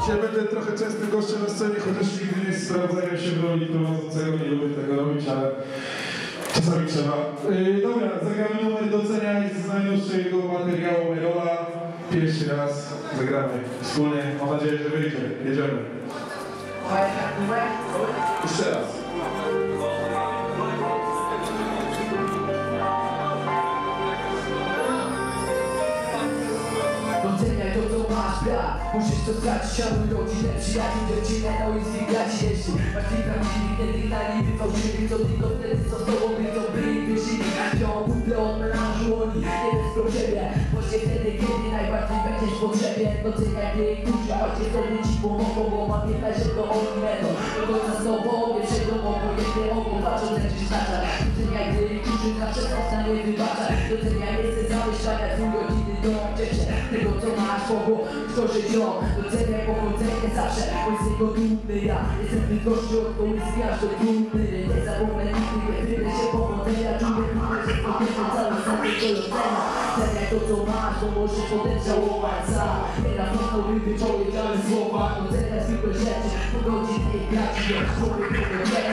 Dzisiaj będę trochę częstym gościem na scenie, chociaż nigdy nie sprawdzają się w roli prowadzącego, nie lubię tego robić, ale czasami trzeba. Yy, dobra, zagramy numer doceniaj z najnowszego materiału Merola. Pierwszy raz zagramy wspólnie. Mam nadzieję, że wyjdzie. Jedziemy. Jeszcze raz. Masz brak? Musisz to stracić, a mój rodzinę Przyjaciół, dziewczynę, no i zwigrać Jeśli masz tych prawdziwych, nie tych naiwnych Fałszywych, co tylko wtedy co z tobą gryzą Byli wyżyli, wziął butle od melanżu Oni nie wesprą ciebie Właśnie wtedy, kiedy najbardziej będziesz w potrzebie Doceniaj tych, którzy właśnie sobie ci pomogą Bo pamiętaj, że to oni będą Do końca z tobą, nie przejdą obojętnie mogą Patrzą, jak ci znacza Doceniaj tych, którzy zawsze w stanie wybaczać. Doceniaj miejsce zamieszkania twój co masz, kogo kto się wziął Doceniaj powodzenie zawsze, bo z niego dumny ja Jestem tylko od kołyski aż do dumny Nie zapomnę nigdy, nie tyle się powodzenia Czuję dumę, że spotkałem cały serce kolocenia Doceniaj to co masz, bo możesz potem żałować sam Teraz mocno wypowiedziane słowa Doceniaj zwykłe rzeczy, po godzinie i graci Jak człowiek powodzenia,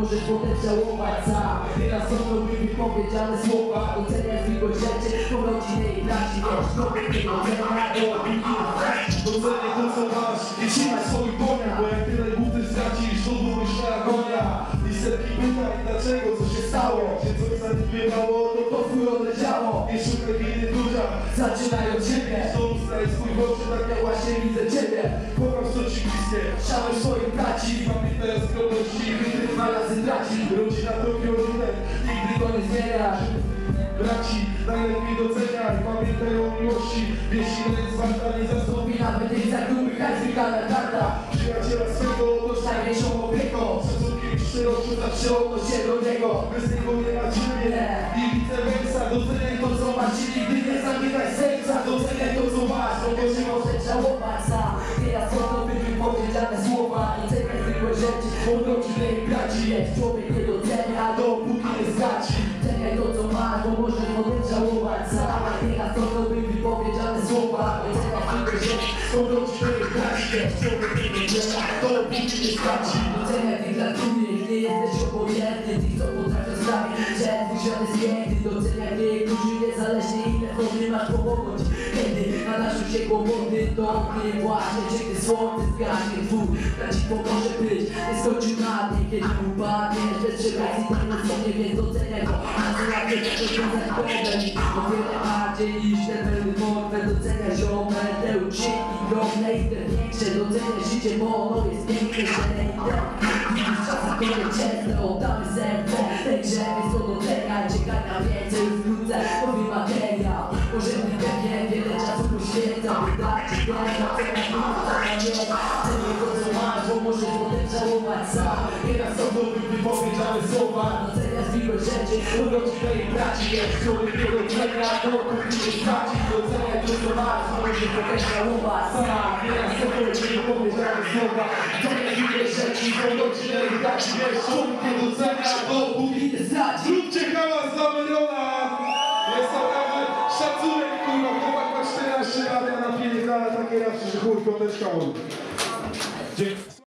możesz potem żałować sam. Teraz mocno wypowiedziane słowa Doceniaj zwykłe rzeczy, po godzinie i graci Jak człowiek powodzenia, do później straci Doceniaj to co masz i trzymaj swoich konia Bo jak tyle buty stracisz, to długość na konia I setki pytań, dlaczego, co się stało? Się coś zaniedbywało, to To twój odleciało, nie szukaj winy duża zaczynają ciebie To ustaj swój w oczy, tak Ja właśnie widzę ciebie. Pokaż co ci bliskie. Szałem swoich braci. Pamiętaj zmieniasz Braci, najlepiej doceniaj Pamiętaj o miłości. Wiesz ile jest warta, nie zastąpi I nawet jest za gruby hajzwika na karta Przyjaciela swego, Otoż największą opieką. Szacunkiem i szczerością zawsze Przełącz się do niego. Bez niego nie ma ciebie. I vice versa, doceniaj To co masz. I nigdy nie zamykaj serca. Doceniaj to co masz, bo się może żałować sam. Teraz są to wypowiedziane słowa. Doceniaj zwykłe rzeczy, bo rodziny i braci Jak człowiek nie docenia, wypowiedziane słowa Doceniaj zwykłe rzeczy, bo rodziny i braci Jak człowiek nie docenia, dopóki nie straci Doceniaj tych dla których nie jesteś obojętny Tych co potrafią sprawić, że twój świat jest piękny Doceniaj tych, którzy niezależnie inne formy masz ci Kiedy nalazły się kłopoty, to ty właśnie Cieknie słońce, zgaśnie twój Tak ci pomoże być, nie skończy na dnie Kiedy upadniesz, bez przepracy to nic nie więc doceniaj go A co jak to rozwiązać problem O wiele bardziej niż ten pełny portfel Doceniaj ziomę, te uczynki drobne i te większe życie, bo ono jest piękne, że nie idę Widzisz czasem to nieczęste, oddamy serce Tej grze jest to doceniaj, czekaj na więcej Już wrócę, nowy materiał. Może mi pewnie wiele czasu poświęca By dać ci ten, doceniaj wrócę na nie Cenię to co masz, bo możesz potem żałować sam. Są to wypowiedziane słowa. Doceniaj zwykłe rzeczy, urodzić twojej braci. Jak człowiek nie docenia, to później nie straci Doceniaj to co masz, bo możesz potem żałować sam. Są to wypowiedziane Doceniaj zwykłe rzeczy, braci Jak człowiek nie docenia, to później nie straci Zróbcie hałas dla Meliona! Jest naprawdę szacunek, kurwa, chłopak ma 14 lat, a na pieniądze takie raz, że chuj, piąteczka mu. Dzięki.